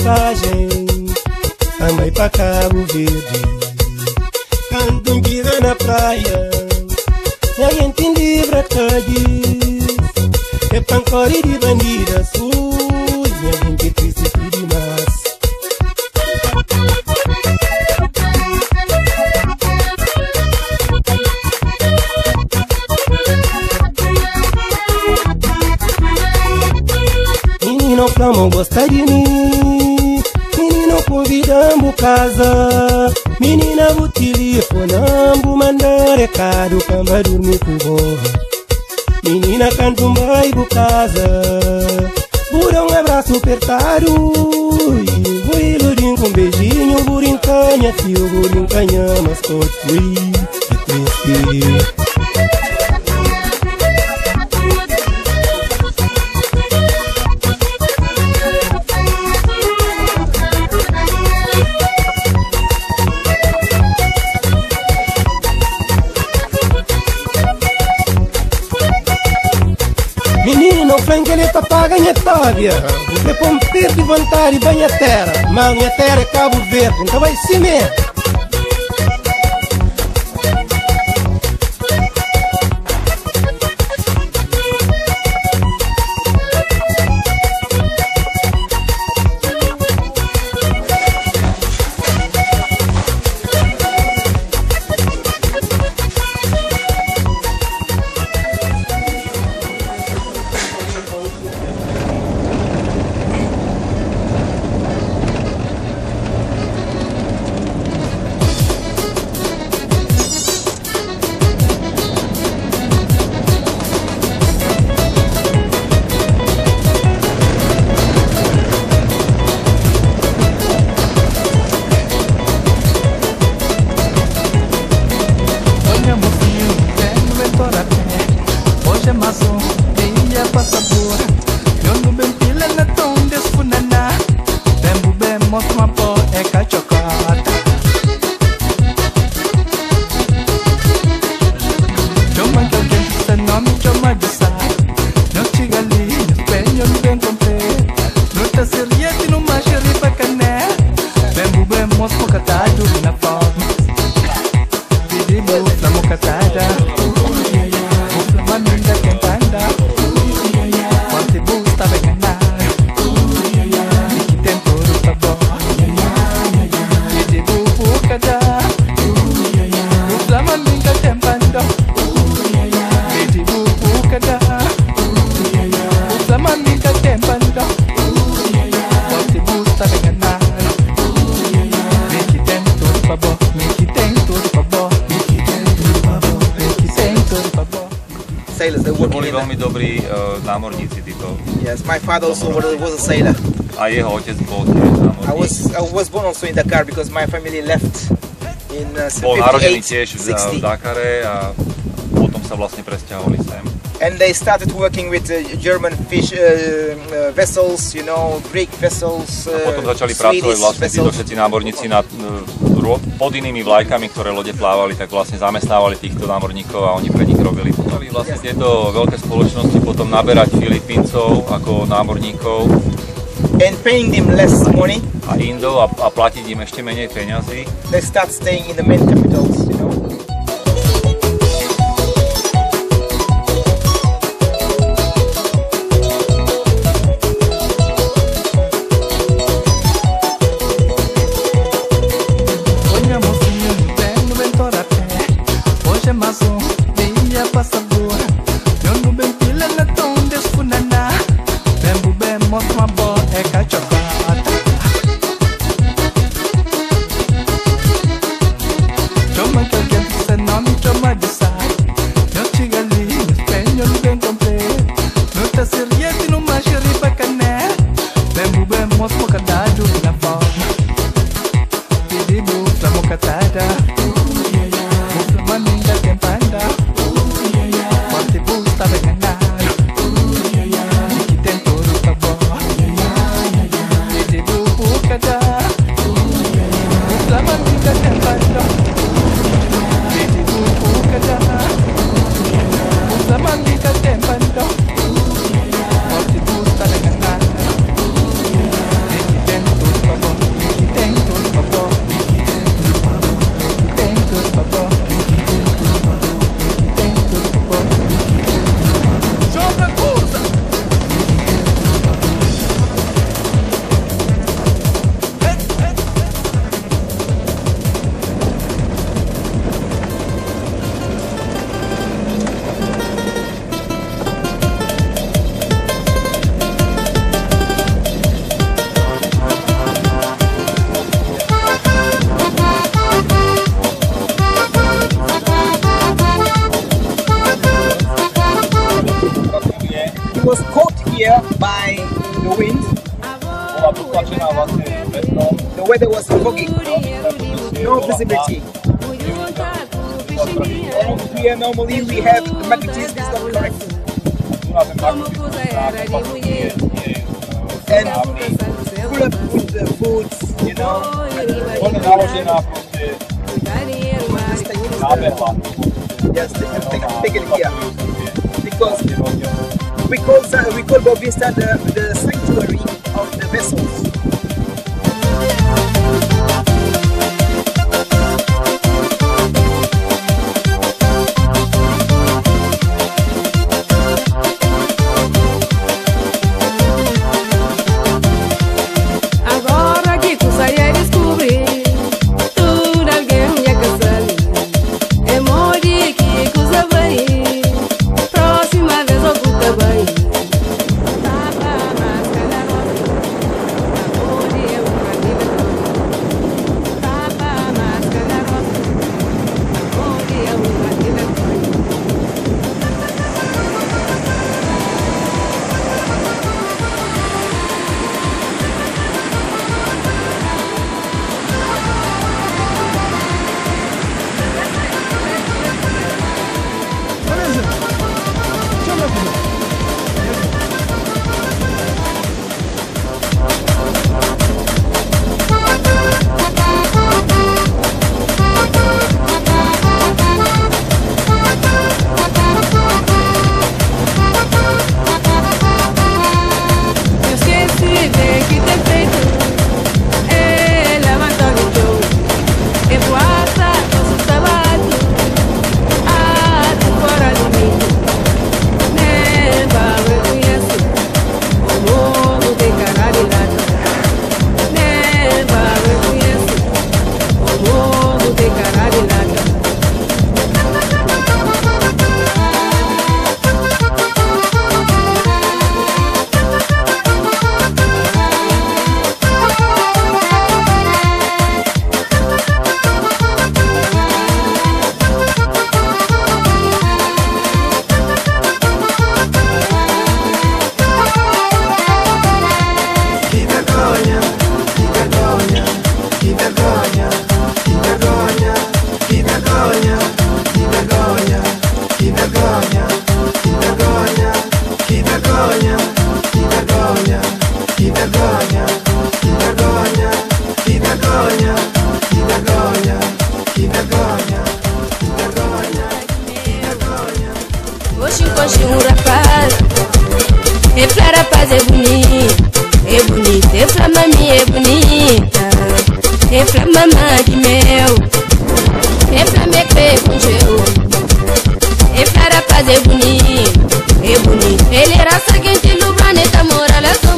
passagem Também pra Cabo Verde Canto na praia a gente livra todos É pancori de bandida sul E a gente triste demais. Menino Flamão gosta de mim Menino convidamos casa Menina o telefonambo Manda recado Camba dormir com vó Menina canta um bairro casa Bura um abraço apertado vou iludir com um beijinho Burincanha, fio, burincanha Mascote, que triste frango ele tá paga minha tóbia Você põe de vontade banha terra Mas minha terra é Cabo Verde, então vai se tattoo sailors that working Boli veľmi dobrí uh, námorníci títo. yes my father also was, a sailor A jeho otec bol tiež námorník. I was I was born also in Dakar because my family left in uh, bol narodený 58 tiež v, v 60 Dakare a potom sa vlastne presťahovali sem. and they started working with uh, German fish uh, uh, vessels you know Greek vessels uh, A potom začali pracovať vlastne títo všetci námorníci nad, uh, ro- pod inými vlajkami, ktoré lode plávali, tak vlastne zamestnávali týchto námorníkov a oni pre nich robili. Začali vlastne tieto veľké spoločnosti potom naberať Filipíncov ako námorníkov and paying them less money a Indov a, a platiť im ešte menej peňazí. they start staying in the main capitals you know better. The weather was foggy, no visibility. And here normally we have the magnetism is not correct. Tu na ten magnetismus nápad nie je, nie je And full up with the foods, you know. Plne naložená proste nábehla. Yes, take, take, take it here. Because uh, we call, Sa- we call Bovista the, the sanctuary of the vessels. mami é bonita. É pra mamãe de mel É pra me comer com gelo. É pra fazer bonito. É bonito. Ele era sangue no planeta moral é